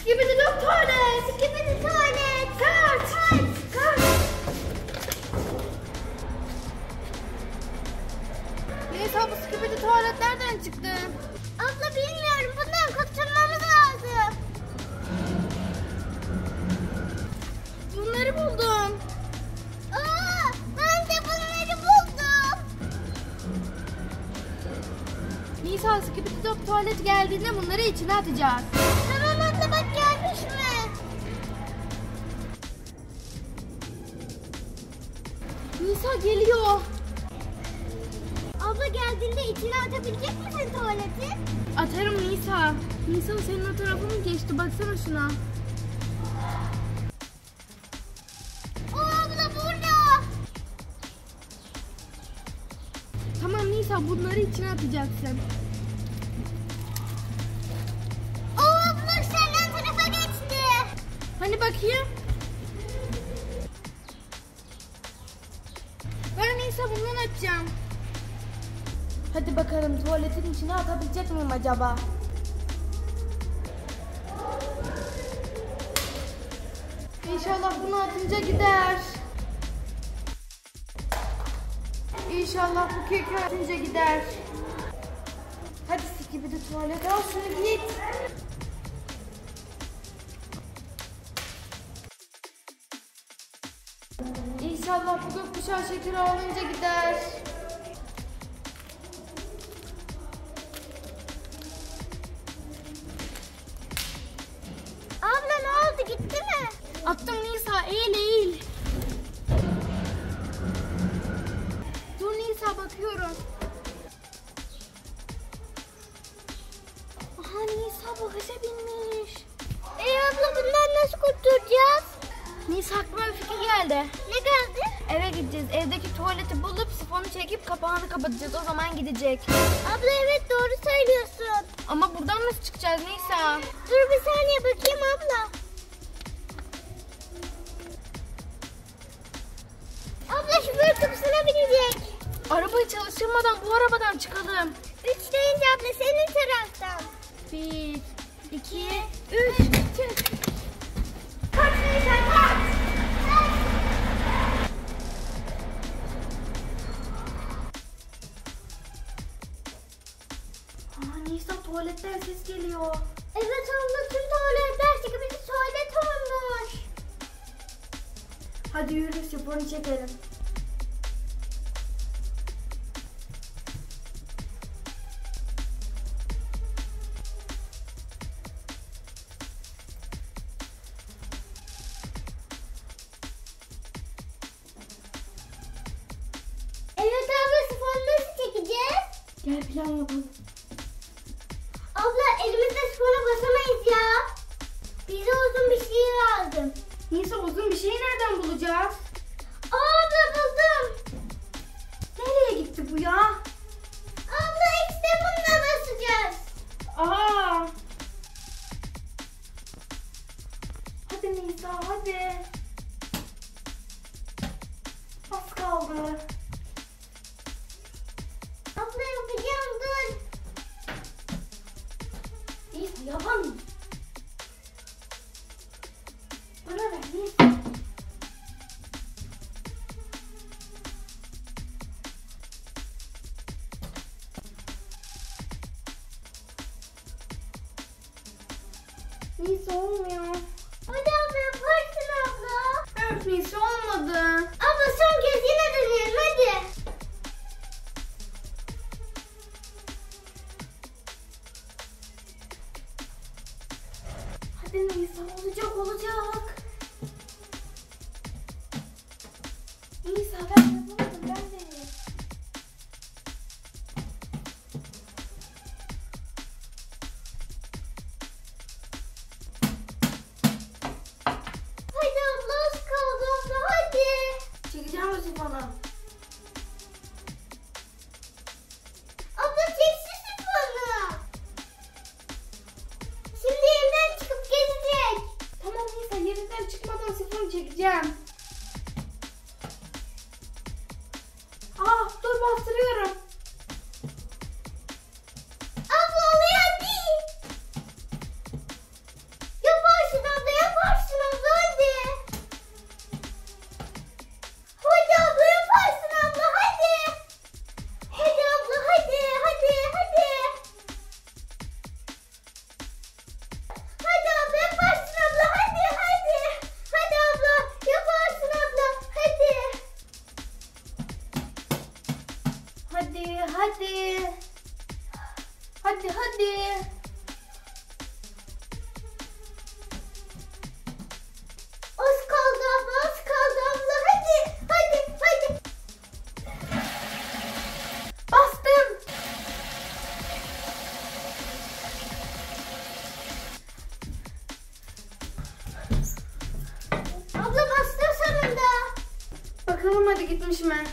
Skibidi dok tuvalet. Skibidi tuvalet. Kaç. Kaç. Nisa bu skibidi tuvalet nereden çıktı? Abla bilmiyorum. Bundan kurtulmamız lazım. Bunları buldum. Aa, ben de bunları buldum. Nisa skibidi dok tuvalet geldiğinde bunları içine atacağız. Abla bak gelmiş mi? Nisa geliyor. Abla geldiğinde içine atabilecek misin tuvaleti? Atarım Nisa. Nisa senin o tarafı mı geçti? Baksana şuna. O abla burada. Tamam Nisa bunları içine atacaksın. Bakayım. Nisa bundan atacağım. Hadi bakalım tuvaletin içine atabilecek miyim acaba? İnşallah bunu atınca gider. İnşallah bu keki atınca gider. Hadi gibi de tuvalete al şunu git. İnşallah bu gökkuşağı şekeri alınca gider. Abla ne oldu gitti mi? Attım Nisa eğil eğil. Dur Nisa bakıyorum. Aha Nisa bagaja Nisa aklıma bir fikir geldi. Ne geldi? Eve gideceğiz. Evdeki tuvaleti bulup sifonu çekip kapağını kapatacağız. O zaman gidecek. Abla evet doğru söylüyorsun. Ama buradan nasıl çıkacağız Nisa? Dur bir saniye bakayım abla. Abla böyle kapısına binecek. Arabayı çalıştırmadan bu arabadan çıkalım. Üç deyince abla senin taraftan. Bir, iki, üç. Çık. Geliyor. Evet abla tüm tuvaletler çıkıp bir tuvalet olmuş. Hadi yürü sifonu çekelim. Evet abla sifonu nasıl çekeceğiz? Gel plan yapalım. Sifona basamayız ya. Bize uzun bir şey lazım. Nisa uzun bir şeyi nereden bulacağız? Abla buldum. Nereye gitti bu ya? Abla işte bununla basacağız. Aa. Hadi Nisa hadi. Az kaldı. Nisa yapamıyorum. Bana ver Nisa. Nisa olmuyor. Abla yaparsın abla. Evet Nisa olmadı. Olacak olacak. Hadi. Hadi hadi. Az kaldı abla az kaldı abla. Hadi hadi hadi. Bastım. Abla bastım sonunda. Bakalım hadi gitmiş mi?